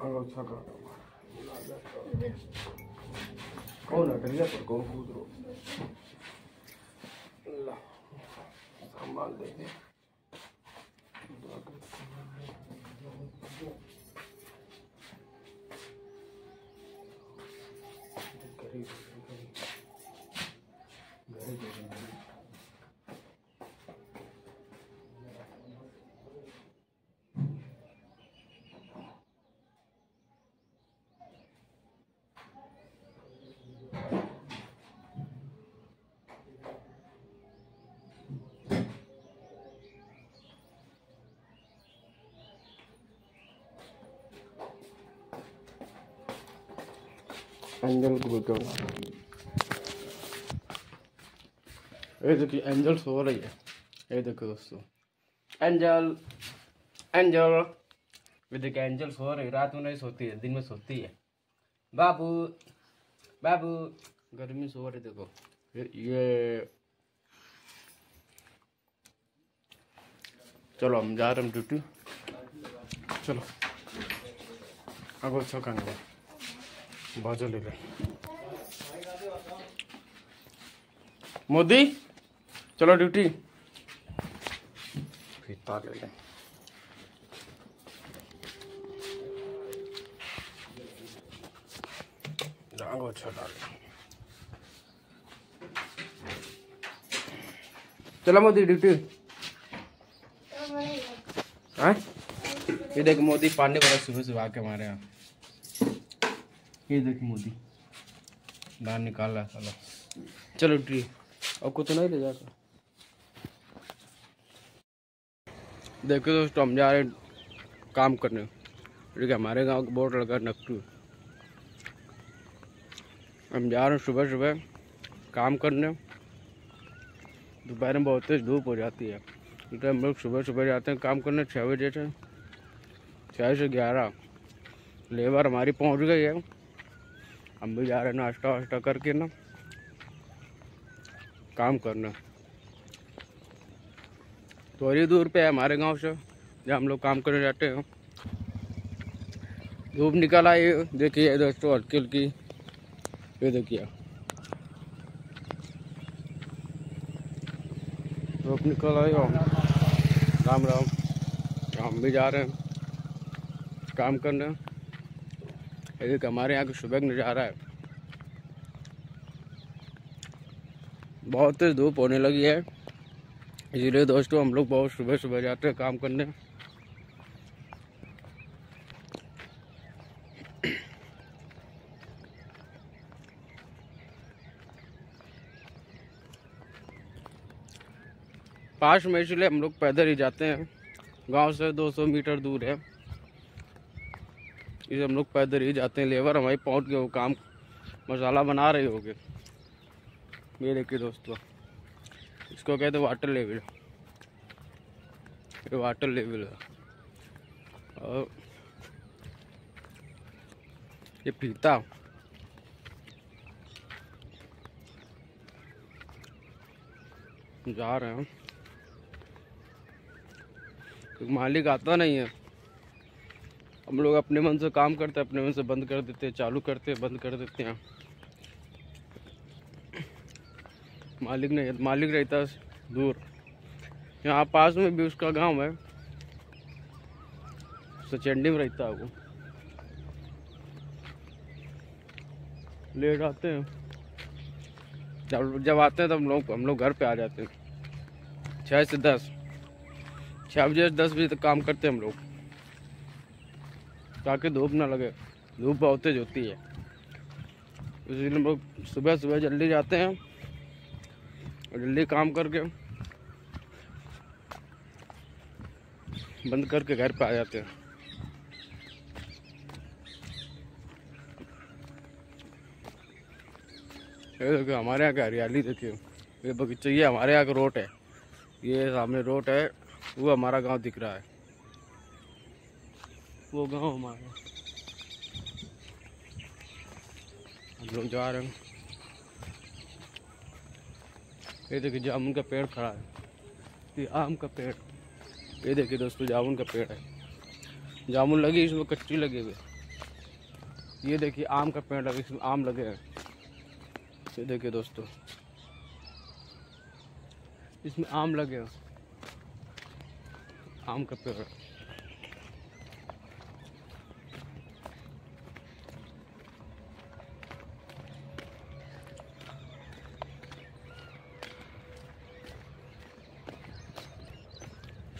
अच्छा कर कौन हटरिया पर कौन कूद रो संभाल देंगे। एंजल को बोलते हो। ये देखिए एंजल सो रही है। ये देखो दोस्तों। Angel angel. ये देखिए एंजल सो रही है। रात में नहीं सोती है दिन में सोती है। बाबू बाबू गर्मी सो रही देखो। ये, चलो हम जा रहे हैं ड्यूटी चलो। आगो छकांगे बाजू मोदी, चलो ड्यूटी चलो मोदी ड्यूटी हाँ? ये देख मोदी पानी बड़ा सुबह सुबह आके हमारे यहाँ ये देख मोदी। दान निकाल रहा है साला। चलो ट्री अब को तो नहीं ले जाकर देखो दोस्तों हम जा रहे हैं काम करने। ठीक है हमारे गाँव का बोर्ड लगा नकटू हम जा रहे हैं सुबह सुबह काम करने। दोपहर में बहुत तेज धूप हो जाती है। तो हम लोग सुबह सुबह जाते हैं काम करने छः बजे से छः से ग्यारह। लेबर हमारी पहुँच गई है। हम भी जा रहे हैं नाश्ता वाश्ता करके ना। काम करना। थोड़ी दूर पे है हमारे गाँव से, जहाँ हम लोग काम करने जाते हैं। धूप निकल आई, देखिए दोस्तों हल्की हल्की ये देखिए। धूप निकल आई राम राम। हम भी जा रहे हैं। काम करने। एक हमारे यहाँ की सुबह नज़ारा है। बहुत तेज धूप होने लगी है। इसीलिए दोस्तों हम लोग बहुत सुबह सुबह जाते हैं काम करने। पास में इसलिए हम लोग पैदल ही जाते हैं। गाँव से 200 मीटर दूर है। इसे हम लोग पैदल ही जाते हैं, लेबर हमारी पहुँच गए, वो काम मसाला बना रहे होगे ये देखिए दोस्तों, इसको कहते हैं वाटर लेवल ये वाटर लेवल है। और ये फीता। जा रहे हैं क्योंकि मालिक आता नहीं है। हम लोग अपने मन से काम करते हैं, अपने मन से बंद कर देते हैं, चालू करते हैं, बंद कर देते हैं। मालिक नहीं, मालिक रहता दूर। यहाँ पास में भी उसका गाँव है। सचंडी में रहता है वो। लेट आते हैं। जब जब आते हैं तब हम लोग हम लोग घर पे आ जाते हैं। छः से दस। छः बजे से दस बजे तक काम करते हैं हम लोग। ताकि धूप ना लगे। धूप बहुत तेज होती है। इसलिए हम लोग सुबह सुबह जल्दी जाते हैं। जल्दी काम करके बंद करके घर पे आ जाते हैं। ये देखिए, हमारे यहाँ की हरियाली देखिए। ये बगीचा, ये हमारे यहाँ का रोड है। ये सामने रोड है। वो हमारा गाँव दिख रहा है। वो गाँव हमारा। हम लोग जा रहे हैं। ये देखिए जामुन का पेड़ खड़ा है। ये आम का पेड़। ये देखिए दोस्तों, जामुन का पेड़ है। जामुन लगी, इसमें कच्ची लगे हुए ये देखिए आम का पेड़ लगे, इसमें आम लगे हैं। ये देखिए दोस्तों, इसमें आम लगे हैं। आम का पेड़।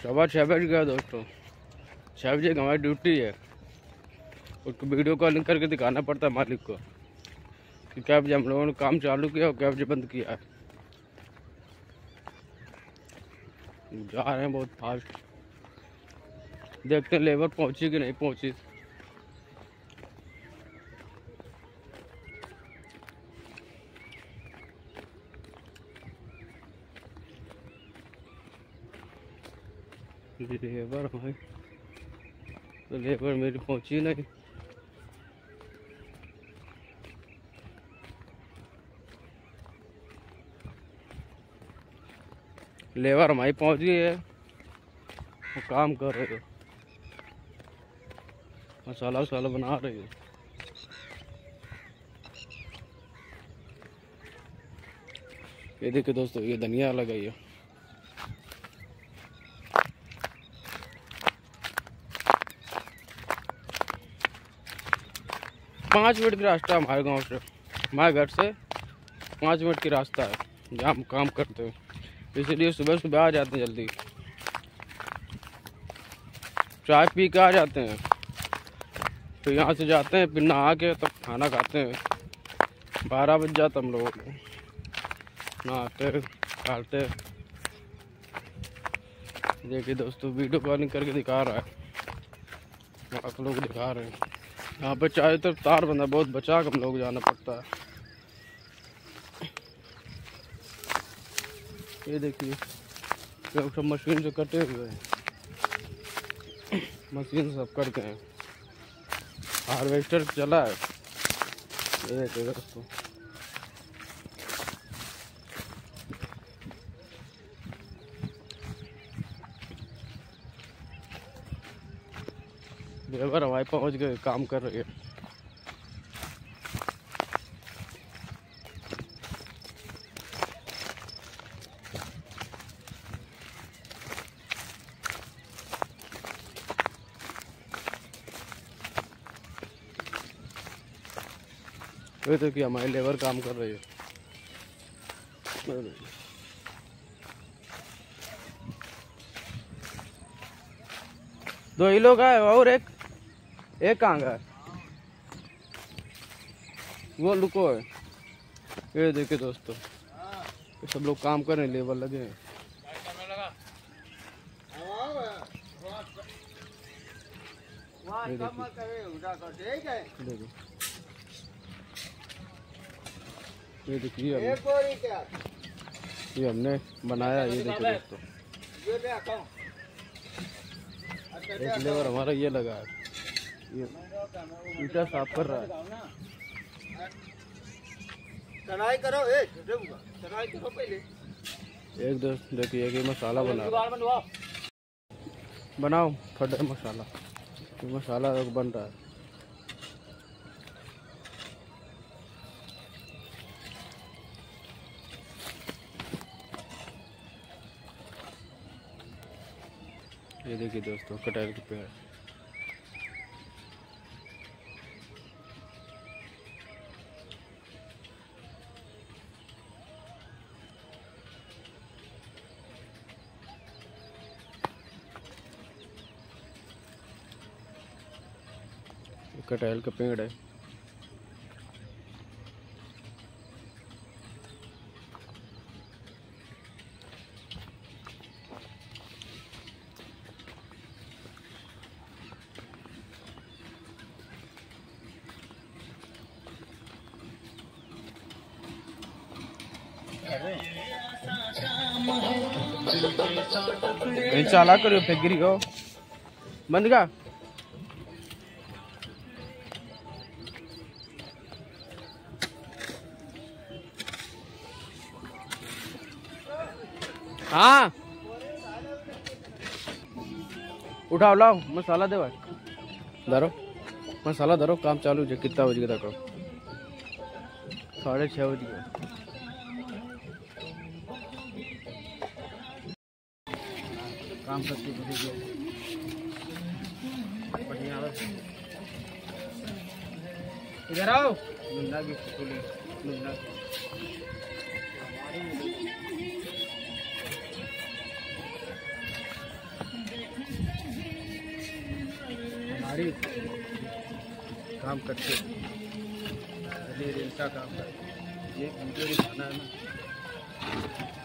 सवा छः बज गया दोस्तों। बजे की हमारी ड्यूटी है। उसको वीडियो कॉलिंग करके दिखाना पड़ता है मालिक को कि क्या बजे हम लोगों ने काम चालू किया और क्या बजे बंद किया है। जा रहे हैं बहुत फास्ट देखते हैं लेबर पहुँची कि नहीं पहुँची। लेबर भाई तो लेबर मेरी पहुँची नहीं लेबर हमारी पहुँच गई है वो काम कर रहे हो मसाला वसाला बना रहे हो ये देखिए दोस्तों, ये धनिया लगाई पाँच मिनट की रास्ता है हमारे गाँव से। हमारे घर से पाँच मिनट की रास्ता है, जहाँ हम काम करते हैं। इसीलिए सुबह सुबह आ जाते हैं जल्दी। चाय पी के आ जाते हैं। फिर यहाँ से जाते हैं, फिर नहा के तब खाना खाते हैं। बारह बज जाता हम लोगों को। नहाते खाते देखिए दोस्तों, वीडियो कॉलिंग करके दिखा रहा है। आप लोग दिखा रहे हैं। यहाँ पे चारों तरफ़ तार बंदा बहुत बचा कर हम लोग जाना पड़ता है। ये देखिए सब मशीन से कटे हुए हैं। मशीन सब गए हैं। हार्वेस्टर चला है। ये देखिए दोस्तों। लेबर हमारे पहुँच गए, काम कर रही है। ये तो कि हमारे लेबर काम कर रही है। दो ही लोग आए, और एक एक कहाँ गया वो लुको है। ये देखिए दोस्तों, ये सब लोग काम कर रहे हैं, लेबर लगे हैं। ये देखिए, ये हमने ये हमने बनाया, ये देखिए दोस्तों। एक लेबर हमारा ये लगा है। ये ईटा साफ़ कर रहा है। चढ़ाई करो ए चढ़ाई करो पहले। एक दोस्त देखिए ये मसाला बना बनाओ फटे मसाला। मसाला बन रहा है। ये देखिए दोस्तों कटहल के पेड़ कटहल का पेड़ है। चाला करो फिर गिरी हो बंद का हाँ। उठाओ लाओ मसाला दे भाई। धरो। मसाला धरो काम चालू है कितना बज तक साढ़े छः बज काम करते इधर आओ। मुन्ना की मुन्ना काम करते हैं रेल का काम कर ये उनके लिए खाना है। ना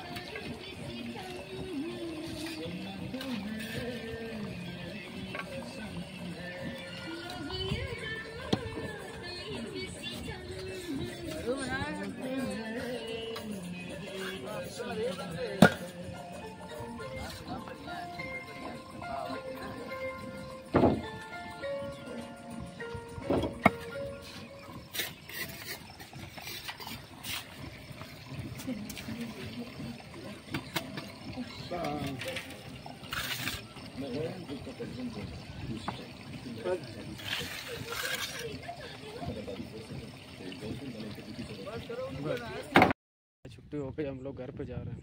छुट्टी हो गई हम लोग घर पे जा रहे हैं।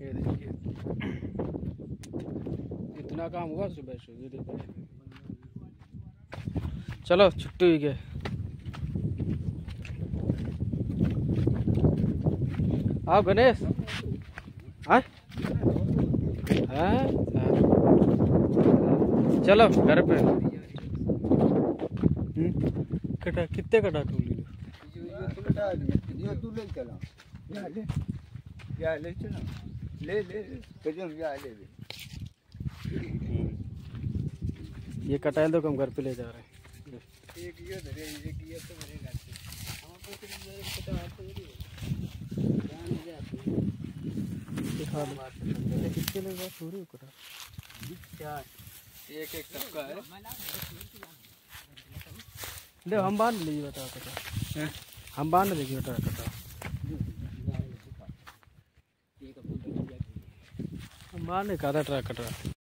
ये देखिए। इतना काम हुआ सुबह से ये चलो छुट्टी हुई गए आओ गणेश? हाँ? हाँ चलो घर पे। हम्म, कितने कटा टूली ये तू ले ले कटाए तो हम घर पे ले जा रहे हैं। एक ये धरे एक ये तो मेरे घर पे हम को मेरे को आप जान जाते दिखा दो ये कितने लोग बात कटा क्या एक एक है? ले हम बाँध लीजिए बता कटा हम बाँध लीजिए बता कटा हम बाँध का ट्रक कटा